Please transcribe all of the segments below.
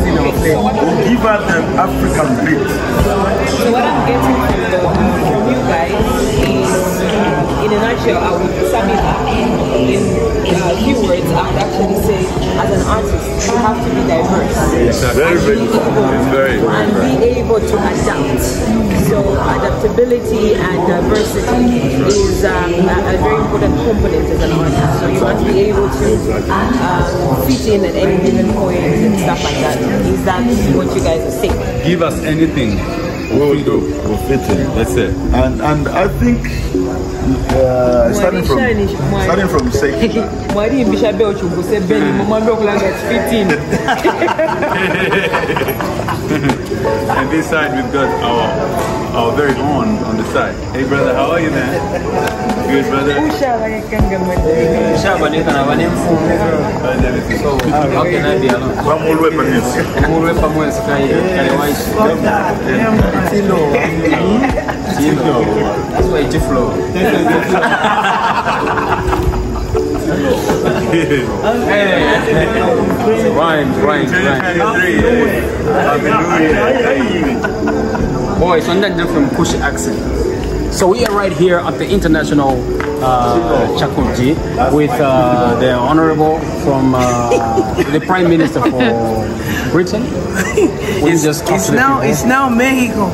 our plate. We'll give her the African bit. So what I'm getting from, the, from you guys is, in a nutshell, I would sum it up in a few words. I would actually say, as an artist, you have to be diverse. Very, very and be able, Very, very and be able to adapt. So adaptability and diversity is um, a, a very important component as an artist. So you must be able to um, fit in at any given point stuff like that. Is that what you guys are saying? Give us anything. We will do. We'll fit in. That's it. And and I think uh, starting from starting from safety. mwari imbisha be ochunguse beni momwambe okulanga it's 15 And this side we've got our our very own on the side. Hey brother, how are you man? Good brother. Shabanika bane mfumo. So how can I be alone? Vamos wepa nisi. Mulwe pamwe sikai kale waishi. Tilo. Tilo. That's why it flow. Hey. Rhyme, rhyme, rhyme. 2023. hey. I've been doing it. Boy, so that from Kush accent. So we are right here at the international uh, Chakunji with uh, the honorable from uh, the prime minister for Britain. We It's, just it's now people. it's now Mexico.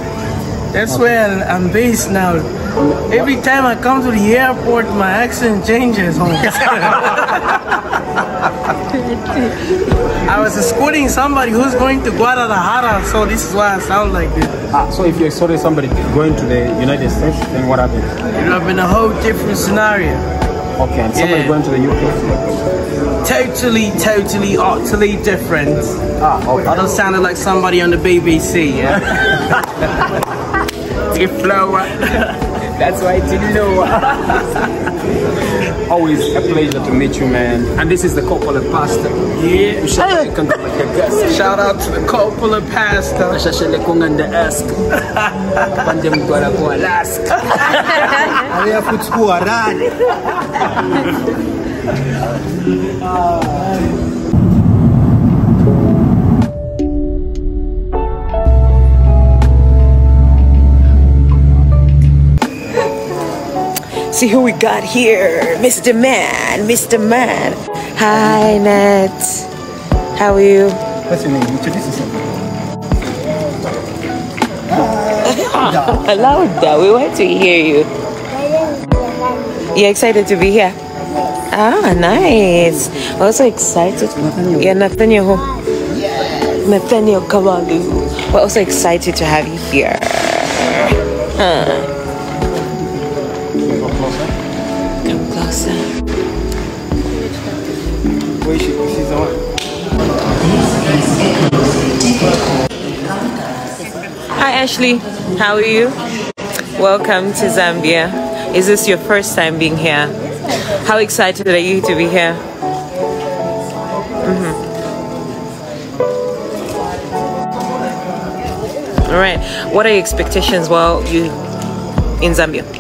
That's where I'm based now. Every time I come to the airport, my accent changes. I was escorting somebody who's going to Guadalajara, so this is why I sound like this. Ah, so if you saw somebody going to the United States, then what happened? It would have been a whole different scenario. Okay, and somebody Yeah. going to the UK. Totally, totally, utterly different. Ah, okay. I don't sound like somebody on the BBC, yeah? It flow. That's why I didn't know. Always a pleasure to meet you, man. And this is the Kopala Pastor. Yeah. Shout Shout out to the Kopala pastor. Shashele kungande ask. Pande mtwala kwa Alaska. See who we got here. Mr. Man, Mr. Man. Hi, Nat. How are you? What's your name? Introduce yourself. Louder. We want to hear you. You're excited to be here? Ah, nice. Also excited. Yeah, Nathaniel. Nathaniel Kamalu. We're also excited to have you here. Huh. Hi, Ashley. How are you? Welcome to Zambia. Is this your first time being here? How excited are you to be here? Mhm. All right. What are your expectations while you in Zambia?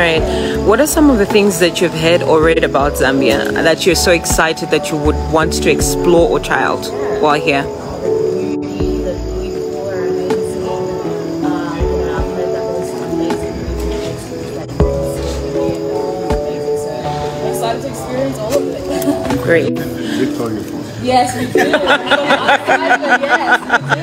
Right. What are some of the things that you've heard or read about Zambia that you're so excited that you would want to explore or try out while here? excited to experience all of it. Great. Yes, we do. yes, we do.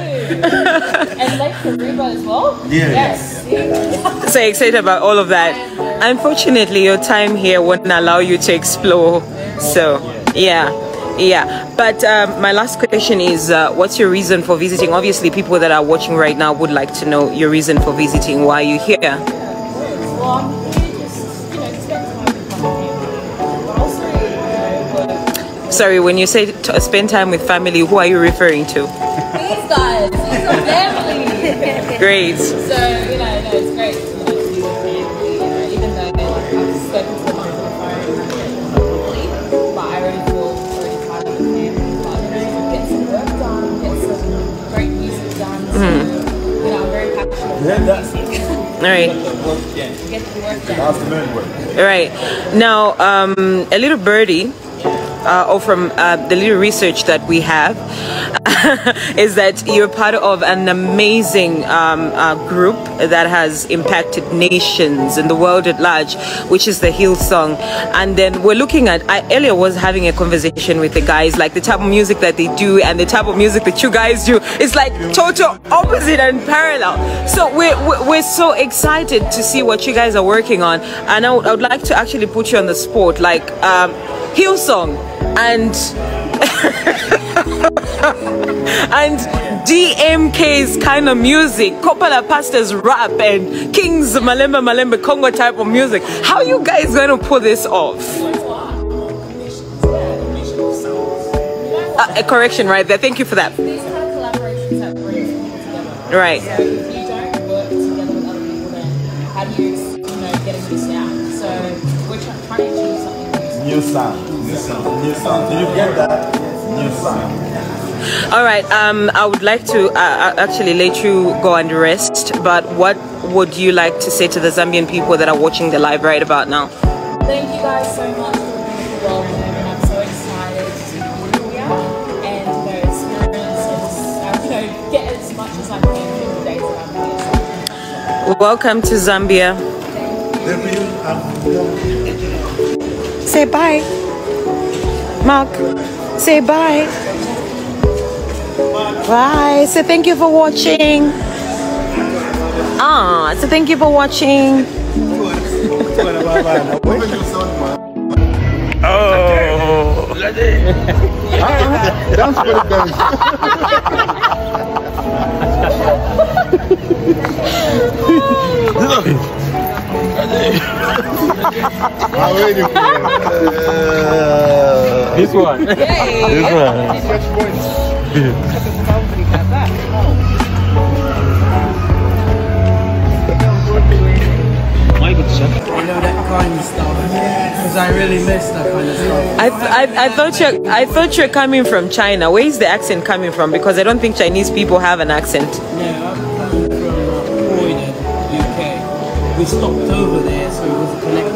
And Lake Kariba as well? Yeah. Yes. So excited about all of that. Unfortunately, your time here won't allow you to explore. So, yeah. Yeah, but um, my last question is uh, what's your reason for visiting? Obviously, people that are watching right now would like to know your reason for visiting. Why are you here? Here just, you know, to spend time with my family. But also, work. Sorry, when you say spend time with family, who are you referring to? These guys, these are family. Great. So, you know, no, it's great, main word. All right. Now, um, a little birdie, uh, or from uh, the little research that we have, is that you're part of an amazing um, uh, group that has impacted nations and the world at large, which is the Hillsong. And then we're looking at, I earlier was having a conversation with the guys, like the type of music that they do and the type of music that you guys do. It's like total opposite and parallel. So we're, we're so excited to see what you guys are working on. And I would, I would like to actually put you on the spot, like um, Hillsong and and DMK's kind of music, Kopala Pastors rap and King's Malemba Malemba Congo type of music. How you guys going to pull this off? Uh, a correction right there. Thank you for that. These new. New sound. New sound. New sound. Do you get that? New sound. All right. Um, I would like to uh, actually let you go and rest. But what would you like to say to the Zambian people that are watching the live right about now? Thank you guys so much for the beautiful welcome, I'm so excited to be here and you know, experience and uh, you know, get as much as I can in the days that I'm here. Welcome to Zambia. Say bye. Mark, say bye. Bye. So thank you for watching. Ah, so thank you for watching. Dance for the guys. I'm waiting for you. Uh, This one. this one. You know that kind of stuff. Because I really miss that kind of stuff. I, th- I, I thought you I thought you're coming from China. Where is the accent coming from? Because I don't think Chinese people have an accent. Yeah, I'm coming from uh, Croydon, UK. We stopped over there, so it was a connecting flight.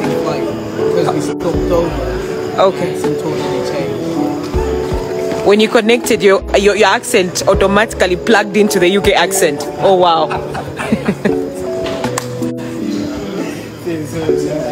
Because we over. Okay. Accent totally changed. When you connected, your, your your accent automatically plugged into the UK accent. Oh wow.